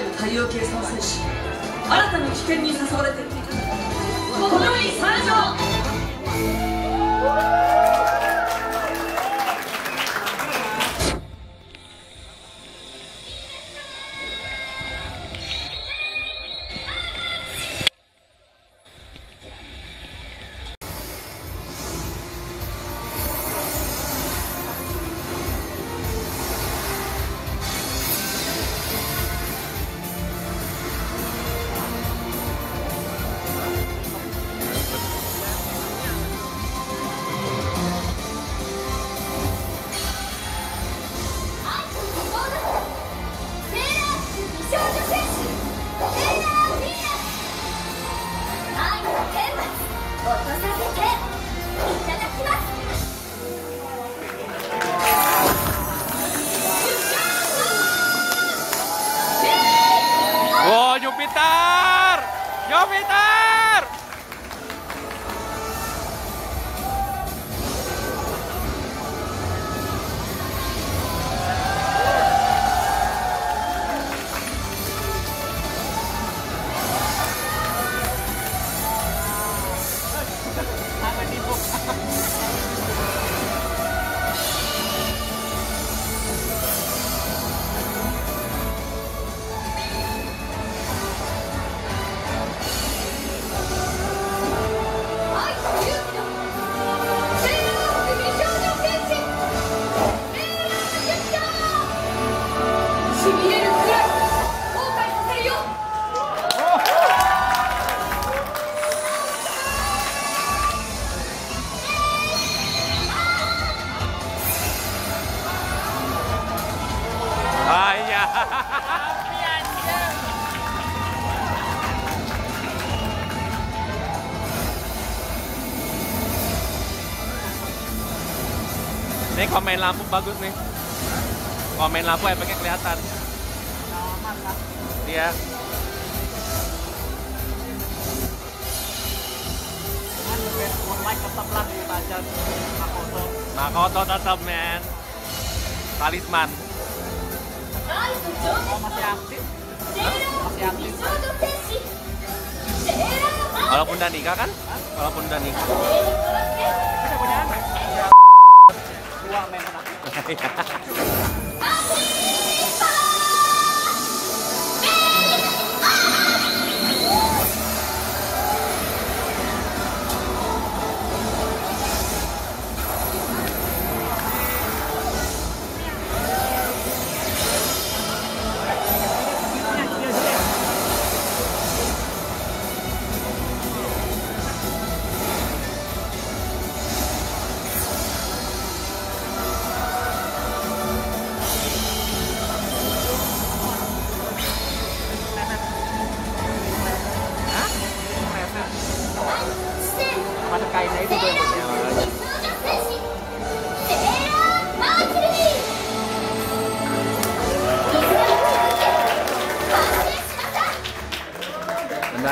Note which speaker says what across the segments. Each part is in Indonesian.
Speaker 1: 計の太陽系参戦し新たな危険に誘われていく心に参上。
Speaker 2: Jupiter! Jupiter! kalau main lampu bagus nih. Kalau main lampu efeknya kelihatan. Iya.
Speaker 1: Makoto.
Speaker 2: Makoto tetap men. Talisman.
Speaker 1: Masih aktif?
Speaker 2: Walaupun udah nikah kan? Walaupun udah nikah. yeah.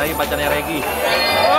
Speaker 2: lagi pacarnya Regi. Oh.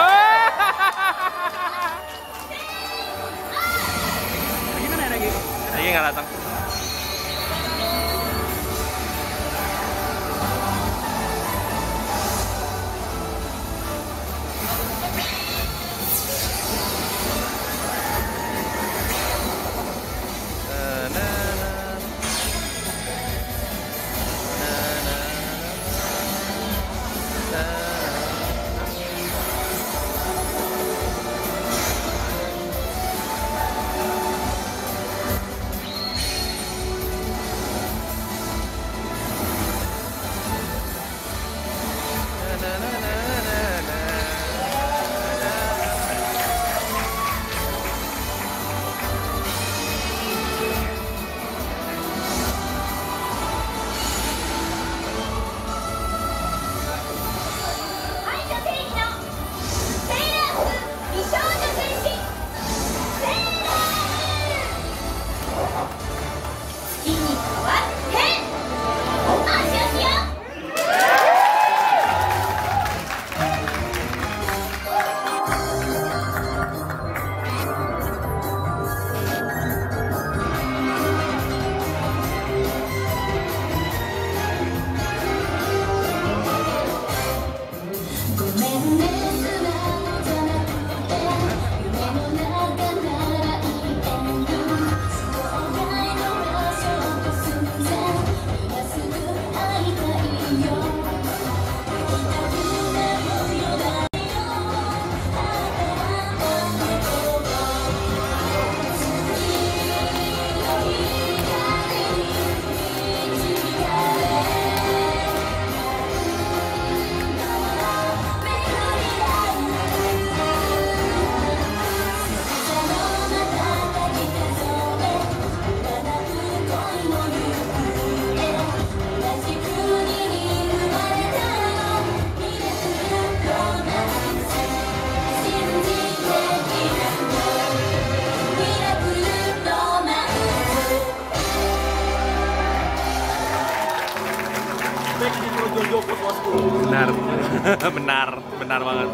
Speaker 2: Benar. benar, benar banget.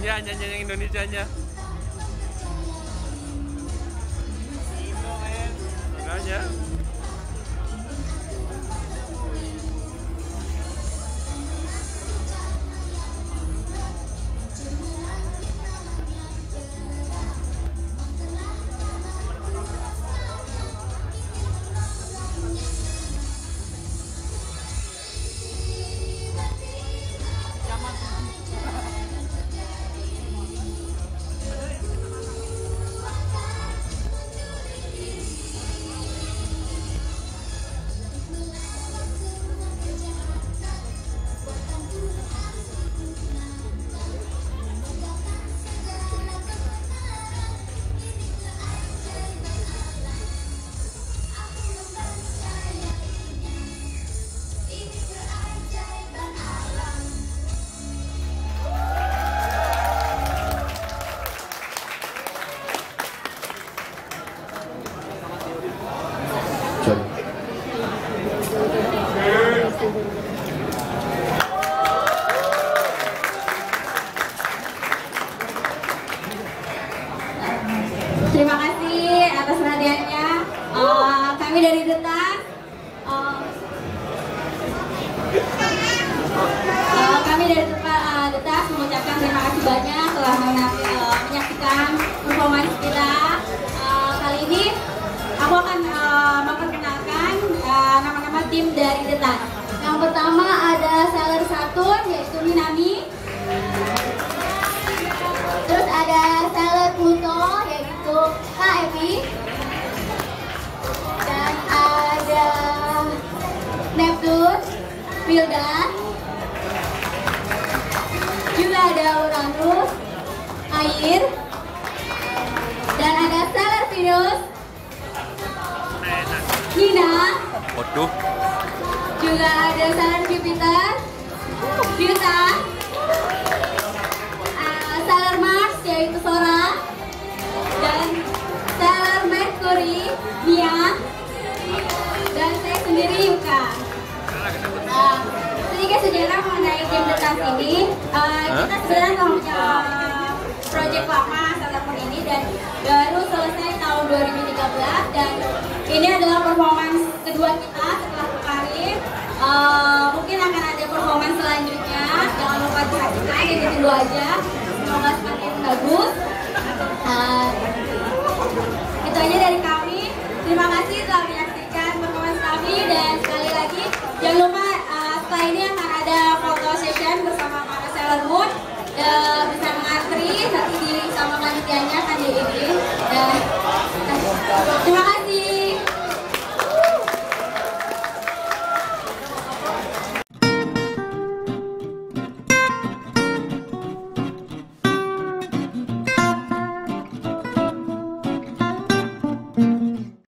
Speaker 2: ya nyanyi yang Indonesia nya
Speaker 3: Kami dari Detak. Uh, uh, kami dari eh, Detak, uh, mengucapkan terima kasih banyak telah uh, menyaksikan performance kita. Uh, kali ini aku akan uh, memperkenalkan nama-nama uh, tim dari Detak. Yang pertama ada seller satu yaitu Minami. Terus ada seller Pluto yaitu Kak Evi. Wilda. Juga ada Uranus Air dan ada Serafinus Gina
Speaker 2: Waduh.
Speaker 3: Juga ada Saran Jupiter Gita uh, ah, Mars yaitu Sora. Dan Salar Mercury Mia. Dan saya sendiri Yuka sedikit sejarah mengenai tim dekat ini. Eh, kita sebenarnya kalau punya eh, proyek lama Startupon ini dan eh, baru selesai tahun 2013 dan ini adalah performance kedua kita setelah kemarin. Mungkin akan ada performance selanjutnya. Jangan lupa disaksikan, jadi dulu aja. Semoga semakin bagus. Uh, itu aja dari kami. Terima kasih telah Nah, ini akan ada foto session bersama para sellermu